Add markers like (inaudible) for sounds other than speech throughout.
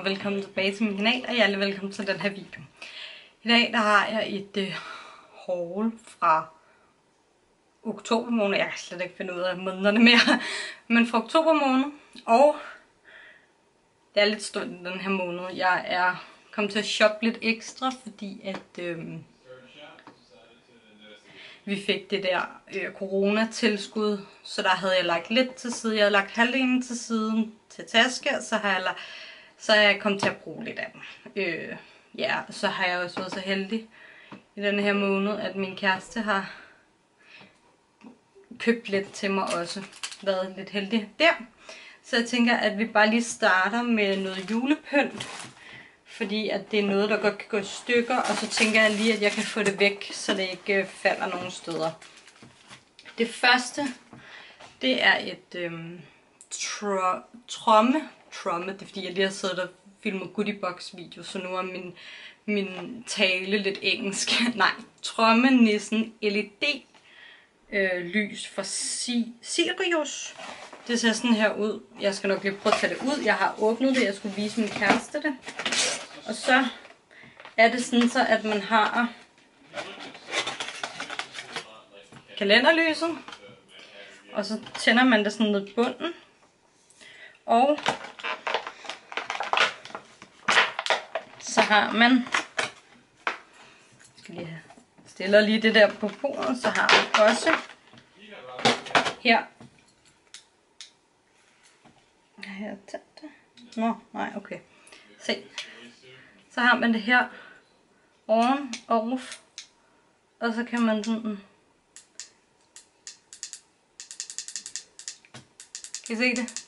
og velkommen tilbage til min kanal, og hjertelig velkommen til den her video. I dag der har jeg et øh, haul fra oktober måned. Jeg kan slet ikke finde ud af månederne mere, (laughs) men fra oktober måned. Og det er lidt stort den her måned. Jeg er kommet til at shoppe lidt ekstra, fordi at øh, vi fik det der øh, coronatilskud, så der havde jeg lagt lidt til side. Jeg havde lagt halvdelen til siden til taske, og så har jeg, lagt så er jeg kommet til at bruge lidt af dem. Øh, ja, så har jeg også været så heldig i den her måned, at min kæreste har købt lidt til mig også. Været lidt heldig der. Så jeg tænker, at vi bare lige starter med noget julepynt. Fordi at det er noget, der godt kan gå i stykker. Og så tænker jeg lige, at jeg kan få det væk, så det ikke øh, falder nogen steder. Det første, det er et øhm, tro, tromme trauma. det er fordi, jeg lige har siddet og filmet goodiebox video, så nu er min, min tale lidt engelsk. (laughs) Nej, tromme nissen LED øh, lys fra si Sirius. Det ser sådan her ud. Jeg skal nok lige prøve at tage det ud. Jeg har åbnet det. Jeg skulle vise min kæreste det. Og så er det sådan så, at man har kalenderlyset. Og så tænder man det sådan ned bunden. Og så har man, skal lige have, stiller lige det der på bordet, så har vi også her, her tæt. Nå, nej, okay. Se. Så har man det her og og og så kan man sådan Kan I se det?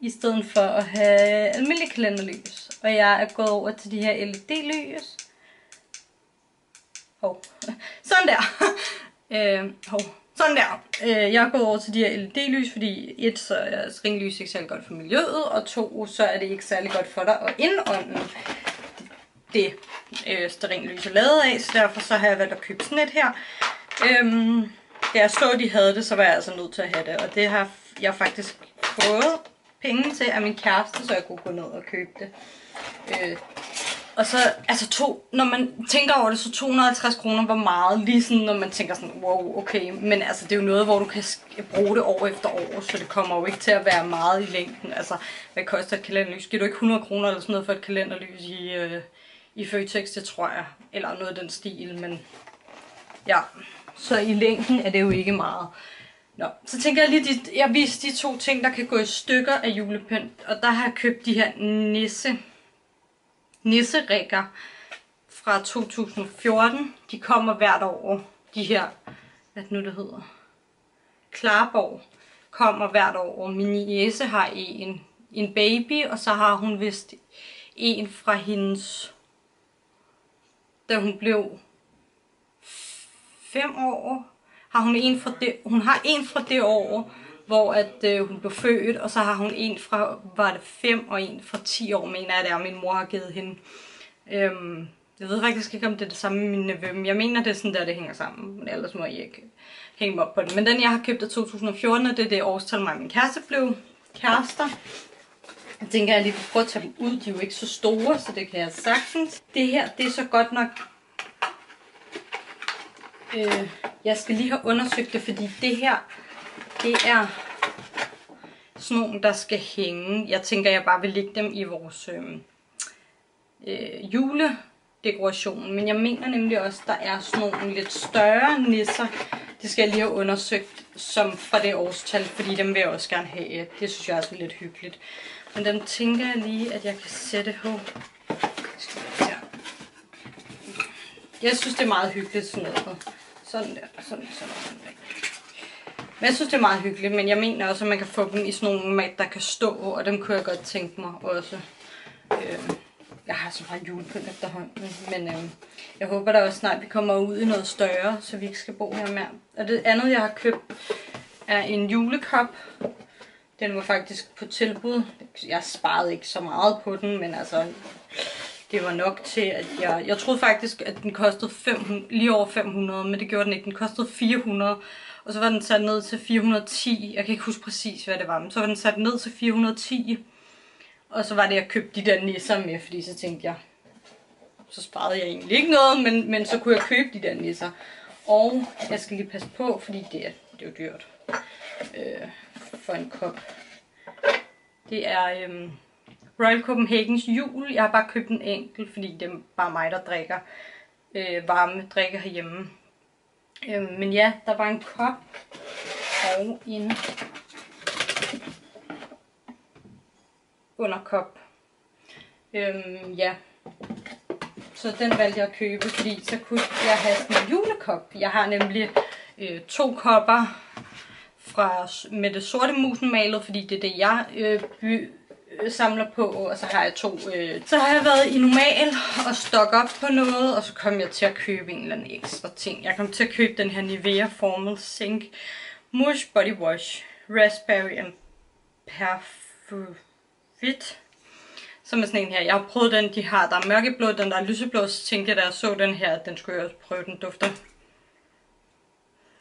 I stedet for at have almindelig kalenderlys. Og jeg er gået over til de her LED-lys. Hov. (laughs) Sådan der. (laughs) øh, hov. Sådan der. Øh, jeg er gået over til de her LED-lys, fordi et, så er stringlys ikke særlig godt for miljøet, og to, så er det ikke særlig godt for dig at indånde det øh, steringlys er lavet af, så derfor så har jeg valgt at købe sådan et her. Øhm, da jeg så, de havde det, så var jeg altså nødt til at have det, og det har jeg faktisk fået penge til af min kæreste, så jeg kunne gå ned og købe det. Øh, og så, altså to, når man tænker over det, så 250 kroner var meget, lige sådan, når man tænker sådan, wow, okay, men altså det er jo noget, hvor du kan bruge det år efter år, så det kommer jo ikke til at være meget i længden. Altså, hvad koster et kalenderlys? Giver du ikke 100 kroner eller sådan noget for et kalenderlys i, øh, i Føtex, det tror jeg, eller noget af den stil, men ja, så i længden er det jo ikke meget. Nå, så tænker jeg lige, de, jeg viser de to ting, der kan gå i stykker af julepynt. Og der har jeg købt de her nisse, nisserikker fra 2014. De kommer hvert år, de her, hvad det nu det hedder, Klarborg kommer hvert år. Min niece har en, en baby, og så har hun vist en fra hendes, da hun blev fem år, har hun en fra det, hun har en fra det år, hvor at øh, hun blev født, og så har hun en fra, var det 5 og en fra 10 år, mener jeg det er, min mor har givet hende. Øhm, jeg ved faktisk ikke, om det er det samme med min nevø, men jeg mener, det er sådan der, det hænger sammen, men ellers må I ikke hænge mig op på det. Men den, jeg har købt af 2014, det er det årstal, mig og min kæreste blev kærester. Jeg tænker, at jeg lige vil prøve at tage dem ud. De er jo ikke så store, så det kan jeg sagtens. Det her, det er så godt nok Øh, jeg skal lige have undersøgt det, fordi det her, det er sådan nogle, der skal hænge. Jeg tænker, jeg bare vil lægge dem i vores øhm, øh, øh, juledekoration. Men jeg mener nemlig også, der er sådan nogle lidt større nisser. Det skal jeg lige have undersøgt som fra det årstal, fordi dem vil jeg også gerne have. Det synes jeg også er lidt hyggeligt. Men dem tænker jeg lige, at jeg kan sætte på. Jeg synes, det er meget hyggeligt sådan noget. Sådan der, sådan, sådan, sådan der. Men jeg synes, det er meget hyggeligt, men jeg mener også, at man kan få dem i sådan nogle mat, der kan stå, og dem kunne jeg godt tænke mig også. Øh, jeg har så meget julepynt efterhånden, men øh, jeg håber da også snart, vi kommer ud i noget større, så vi ikke skal bo her mere. Og det andet, jeg har købt, er en julekop. Den var faktisk på tilbud. Jeg sparede ikke så meget på den, men altså, det var nok til, at jeg... Jeg troede faktisk, at den kostede 500, lige over 500, men det gjorde den ikke. Den kostede 400, og så var den sat ned til 410. Jeg kan ikke huske præcis, hvad det var, men så var den sat ned til 410. Og så var det, jeg købte de der nisser med, fordi så tænkte jeg, så sparede jeg egentlig ikke noget, men, men så kunne jeg købe de der nisser. Og jeg skal lige passe på, fordi det er, det er jo dyrt øh, for en kop. Det er Øh, Royal Copenhagens jul. Jeg har bare købt en enkelt, fordi det er bare mig, der drikker øh, varme drikker herhjemme. Øh, men ja, der var en kop og en underkop. Øhm, ja. Så den valgte jeg at købe, fordi så kunne jeg have sådan en julekop. Jeg har nemlig øh, to kopper fra, med det sorte musenmalet, fordi det er det, jeg øh, by, øh, Øh, samler på. Og så har jeg to. Øh, så har jeg været i normal og stok op på noget, og så kom jeg til at købe en eller anden ekstra ting. Jeg kom til at købe den her Nivea Formal Sink Mush Body Wash Raspberry and Perfit som er sådan en her. Jeg har prøvet den, de har. Der er mørkeblå, den der er lyseblå. Så tænkte jeg, da jeg så den her, at den skulle jeg også prøve. Den dufter.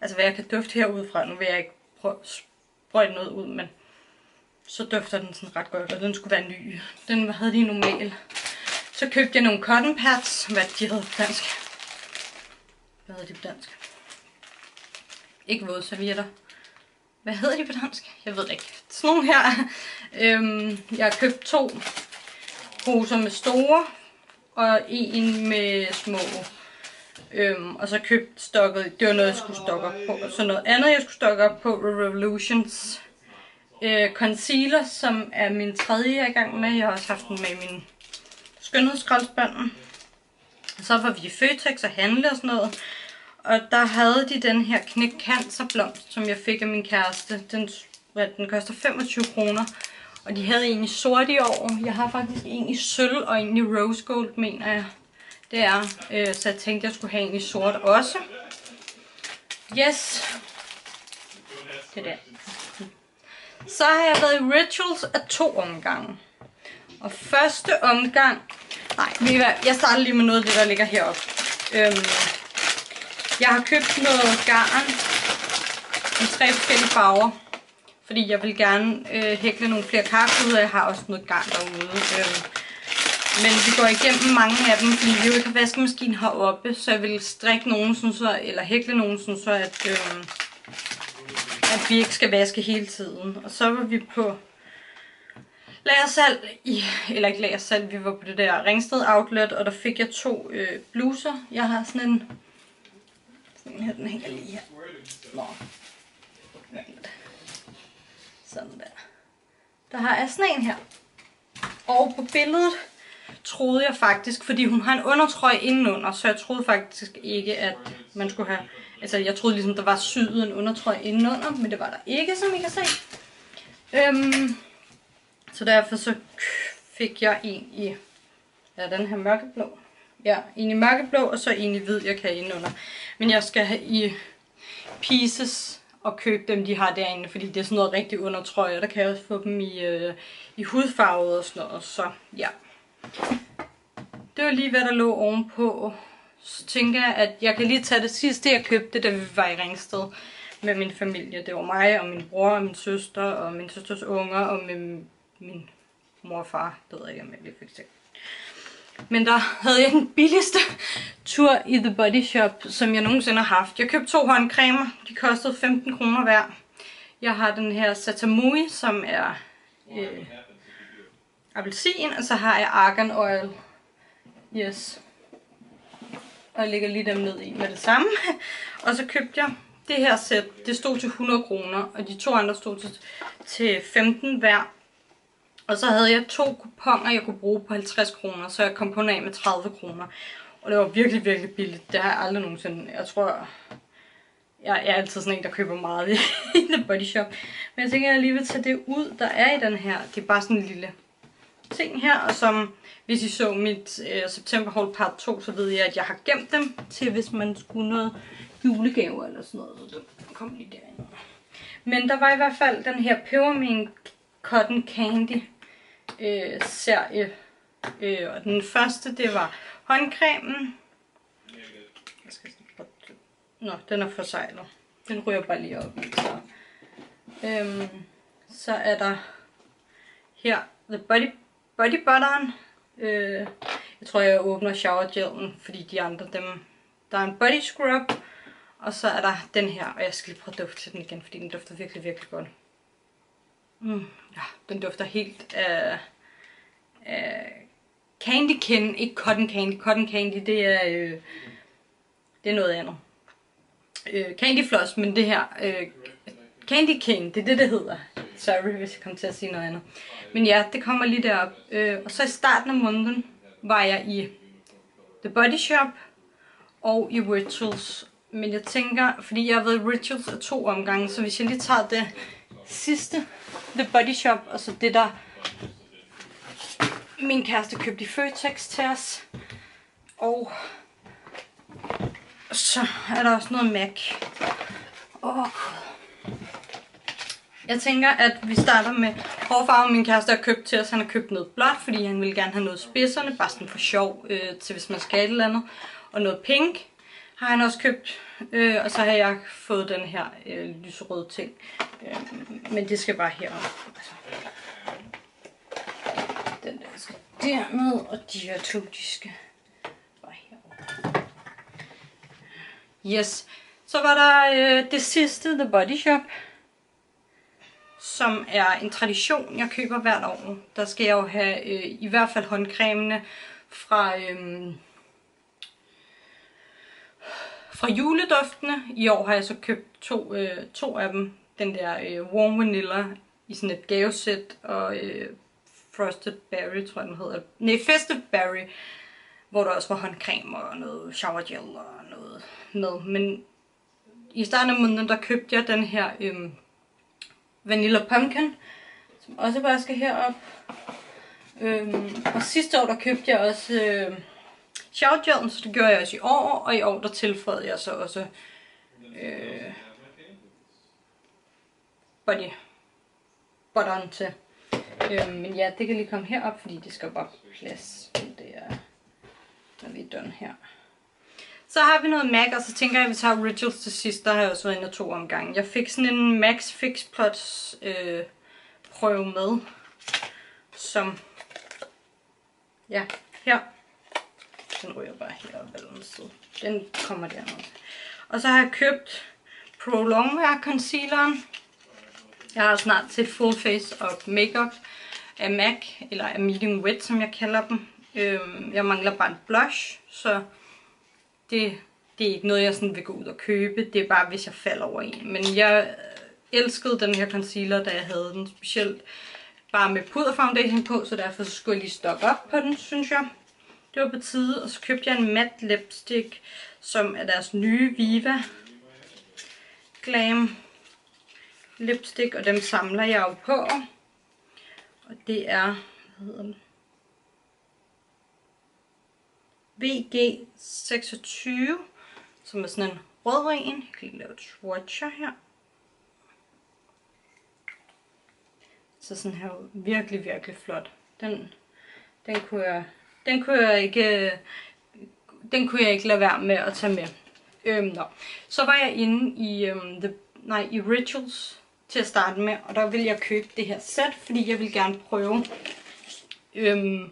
Altså, hvad jeg kan dufte herudefra. Nu vil jeg ikke prøve at sprøjte noget ud, men så dufter den sådan ret godt, og den skulle være ny. Den havde de normal. Så købte jeg nogle cotton pads, hvad de hedder på dansk. Hvad hedder de på dansk? Ikke vådservietter. Hvad hedder de på dansk? Jeg ved det ikke. Sådan nogle her. Øhm, jeg har købt to poser med store, og en med små. Øhm, og så købt stokket, det var noget jeg skulle stokke op på. Så noget andet jeg skulle stokke op på, Revolutions øh, Concealer, som er min tredje jeg er i gang med. Jeg har også haft den med i min skønhedsskraldspanden. Så var vi i Føtex og handle og sådan noget. Og der havde de den her knæk cancerblomst, som jeg fik af min kæreste. Den, hvad, den koster 25 kroner. Og de havde en i sort i år. Jeg har faktisk en i sølv og en i rose gold, mener jeg. Det er. Øh, så jeg tænkte, jeg skulle have en i sort også. Yes. Det der. Så har jeg været i Rituals af to omgange. Og første omgang... Nej, jeg starter lige med noget af det, der ligger heroppe. Øhm, jeg har købt noget garn i tre forskellige farver. Fordi jeg vil gerne øh, hækle nogle flere ud, og jeg har også noget garn derude. Øhm, Men vi går igennem mange af dem, fordi vi jo ikke har vaskemaskinen heroppe, så jeg vil strikke nogen, sådan så, eller hækle nogen, sådan så at, øh, at vi ikke skal vaske hele tiden. Og så var vi på lagersalg, i, eller ikke lagersalg, vi var på det der Ringsted Outlet, og der fik jeg to øh, bluser. Jeg har sådan en, sådan en her, den hænger lige her. Nå, sådan der. Der har jeg sådan en her. Og på billedet troede jeg faktisk, fordi hun har en undertrøje indenunder, så jeg troede faktisk ikke, at man skulle have... Altså, jeg troede ligesom, der var syet en undertrøje indenunder, men det var der ikke, som I kan se. Øhm, så derfor så fik jeg en i... Ja, den her mørkeblå. Ja, en i mørkeblå, og så en i hvid, jeg kan indenunder. Men jeg skal have i pieces og købe dem, de har derinde, fordi det er sådan noget rigtig undertrøje, der kan jeg også få dem i, øh, i hudfarvet og sådan noget, så ja. Det var lige, hvad der lå ovenpå. Så tænker jeg, at jeg kan lige tage det sidste, jeg købte, da vi var i Ringsted med min familie. Det var mig og min bror og min søster og min søsters unger og min, min mor og far. Det ved jeg ikke, om jeg lige fik set. Men der havde jeg den billigste tur i The Body Shop, som jeg nogensinde har haft. Jeg købte to håndcremer. De kostede 15 kroner hver. Jeg har den her Satamui, som er øh, appelsin, og så har jeg Argan Oil. Yes. Og jeg lægger lige dem ned i med det samme. Og så købte jeg det her sæt. Det stod til 100 kroner, og de to andre stod til, til 15 hver. Og så havde jeg to kuponer, jeg kunne bruge på 50 kroner, så jeg kom kun af med 30 kroner. Og det var virkelig, virkelig billigt. Det har jeg aldrig nogensinde. Jeg tror, jeg, jeg er altid sådan en, der køber meget (laughs) i, The Body Shop. Men jeg tænker, at jeg lige vil tage det ud, der er i den her. Det er bare sådan en lille ting her, og som hvis I så mit øh, september haul part 2, så ved jeg, at jeg har gemt dem til, hvis man skulle noget julegave eller sådan noget. Så kom lige derind. Men der var i hvert fald den her Peppermint Cotton Candy øh, serie. Øh, og den første, det var håndcremen. Nå, den er forsejlet. Den ryger bare lige op. Så. Øhm, så er der her The Body body butteren. Øh, jeg tror, jeg åbner shower gelen, fordi de andre, dem, der er en body scrub. Og så er der den her, og jeg skal lige prøve at dufte til den igen, fordi den dufter virkelig, virkelig godt. Mm, ja, den dufter helt af, af candy kin, ikke cotton candy. Cotton candy, det er, øh, det er noget andet. Øh, candy floss, men det her, øh, candy cane, det er det, det hedder. Sorry, hvis jeg kom til at sige noget andet. Men ja, det kommer lige derop. Øh, og så i starten af måneden var jeg i The Body Shop og i Rituals. Men jeg tænker, fordi jeg har været i Rituals af to omgange, så hvis jeg lige tager det sidste, The Body Shop, og så det der min kæreste købte i Føtex til os. Og så er der også noget MAC. Åh, jeg tænker, at vi starter med hårfarve. Min kæreste har købt til os. Han har købt noget blåt, fordi han ville gerne have noget spidserne. Bare sådan for sjov, øh, til hvis man skal et eller andet. Og noget pink har han også købt. Øh, og så har jeg fået den her øh, lyserøde ting. Øh, men det skal bare herom. Altså. Den der skal dermed, og de her to, de skal bare herover. Yes. Så var der øh, det sidste, The Body Shop som er en tradition, jeg køber hvert år. Der skal jeg jo have øh, i hvert fald håndcremene fra, øh, fra juleduftene. I år har jeg så købt to, øh, to af dem. Den der øh, Warm Vanilla i sådan et gavesæt, og øh, Frosted Berry, tror jeg den hedder. Nej, Festive Berry, hvor der også var håndcreme og noget shower gel og noget med. Men i starten af måneden, der købte jeg den her... Øh, Vanilla Pumpkin, som også bare skal herop. Øhm, og sidste år, der købte jeg også øh, shower så det gjorde jeg også i år. Og i år, der tilføjede jeg så også øh, body butteren til. Øhm, men ja, det kan lige komme herop, fordi det skal bare på plads. Det er, når vi er done her. Så har vi noget MAC, og så tænker jeg, at vi tager Rituals til sidst. Der har jeg også været inde to omgange. Jeg fik sådan en Max Fix Plots øh, prøve med. Som, ja, her. Den ryger bare her eller andet sted. Den kommer dernede. Og så har jeg købt Pro Longwear Concealeren. Jeg har snart til Full Face og Makeup af MAC, eller af Medium Wet, som jeg kalder dem. Øhm, jeg mangler bare en blush, så det, det er ikke noget, jeg sådan vil gå ud og købe. Det er bare, hvis jeg falder over en. Men jeg øh, elskede den her concealer, da jeg havde den. Specielt bare med puderfoundation på, så derfor skulle jeg lige stoppe op på den, synes jeg. Det var på tide. Og så købte jeg en matte lipstick, som er deres nye Viva Glam lipstick, og dem samler jeg jo på. Og det er, hvad hedder den? VG26, som er sådan en rød en. Jeg kan lige lave et swatcher her. Så sådan her virkelig, virkelig flot. Den, den, kunne jeg, den kunne jeg ikke den kunne jeg ikke lade være med at tage med. Øhm, nå. Så var jeg inde i, øhm, the, nej, i Rituals til at starte med, og der ville jeg købe det her sæt, fordi jeg vil gerne prøve øhm,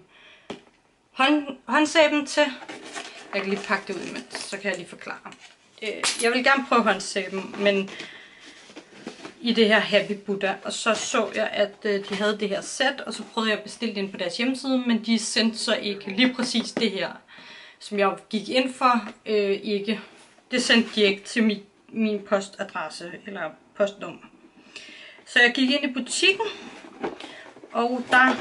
hånd, håndsæben til. Jeg kan lige pakke det ud imens, så kan jeg lige forklare. Øh, jeg vil gerne prøve håndsæben, men i det her Happy Buddha. Og så så jeg, at øh, de havde det her sæt, og så prøvede jeg at bestille det ind på deres hjemmeside, men de sendte så ikke lige præcis det her, som jeg gik ind for, øh, ikke. Det sendte de ikke til min, min postadresse eller postnummer. Så jeg gik ind i butikken, og der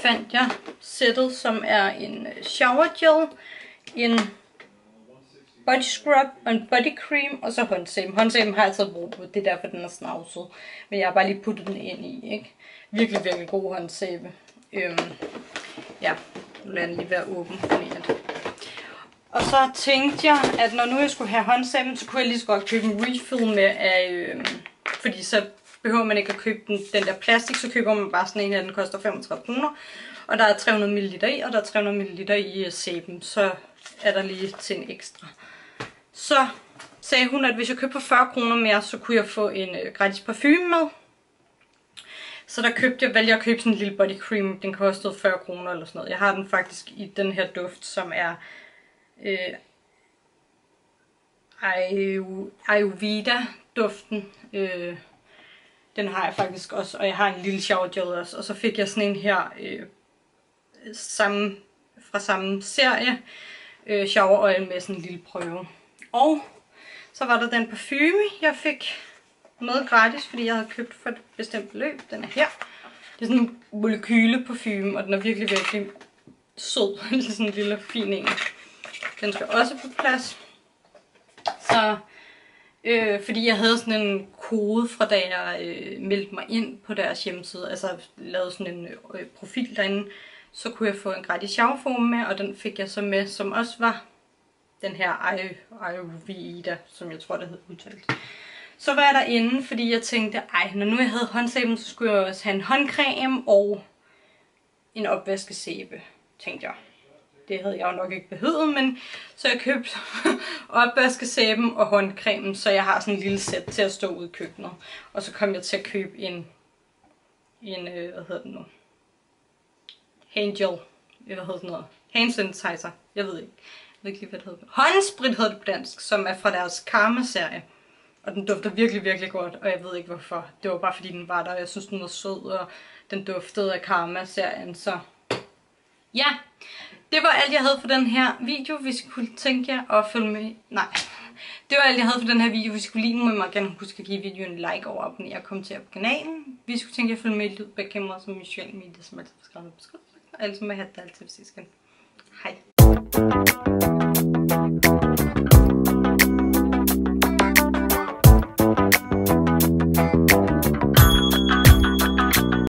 fandt jeg sættet, som er en shower gel, en body scrub og en body cream, og så håndsæben. Håndsæben har jeg altid brug på, det er derfor, den er snavset. Men jeg har bare lige puttet den ind i, ikke? Virkelig, virkelig god håndsæbe. Øhm, ja, nu lader den lige være åben for at Og så tænkte jeg, at når nu jeg skulle have håndsæben, så kunne jeg lige så godt købe en refill med af, øhm, fordi så behøver man ikke at købe den, den der plastik, så køber man bare sådan en her, den koster 35 kroner. Og der er 300 ml i, og der er 300 ml i øh, sæben, så er der lige til en ekstra. Så sagde hun, at hvis jeg købte for 40 kroner mere, så kunne jeg få en øh, gratis parfume med. Så der købte jeg, valgte jeg at købe sådan en lille body cream. Den kostede 40 kroner eller sådan noget. Jeg har den faktisk i den her duft, som er øh, Ayurveda-duften. Øh, den har jeg faktisk også, og jeg har en lille shower gel også. Og så fik jeg sådan en her øh, samme, fra samme serie, øh, shower oil med sådan en lille prøve. Og så var der den parfume, jeg fik med gratis, fordi jeg havde købt for et bestemt beløb. Den er her. Det er sådan en molekyle parfume, og den er virkelig, virkelig sød. (laughs) sådan en lille fin en. Den skal også på plads. Så, øh, fordi jeg havde sådan en kode fra da jeg øh, meldte mig ind på deres hjemmeside, altså lavede sådan en øh, profil derinde, så kunne jeg få en gratis showerfoam med, og den fik jeg så med, som også var den her Ayurveda, som jeg tror, det hed udtalt. Så var jeg derinde, fordi jeg tænkte, ej, når nu jeg havde håndsæben, så skulle jeg også have en håndcreme og en opvaskesæbe, tænkte jeg. Det havde jeg jo nok ikke behøvet, men så jeg købte (laughs) opvaskesæben og håndcremen, så jeg har sådan en lille sæt til at stå ude i køkkenet. Og så kom jeg til at købe en, en øh, hvad hedder den nu? Handgel, øh, hvad hedder den noget? Hand sanitizer, jeg ved ikke. Jeg ved ikke lige, hvad det hedder. Håndsprit hedder det på dansk, som er fra deres Karma-serie. Og den dufter virkelig, virkelig godt, og jeg ved ikke hvorfor. Det var bare fordi den var der, og jeg synes den var sød, og den duftede af Karma-serien, så... Ja, det var alt jeg havde for den her video, hvis I kunne tænke jer at følge med... Nej, det var alt jeg havde for den her video. Hvis I kunne lide den, må I meget gerne huske at give videoen en like og abonnere og kommentere på kanalen. Hvis I kunne tænke jer at følge med i Lydbæk-kameraet som i sociale medier, som altid beskrevet på beskrivelsen. Og ellers må jeg have det altid, hvis I skal. Hej.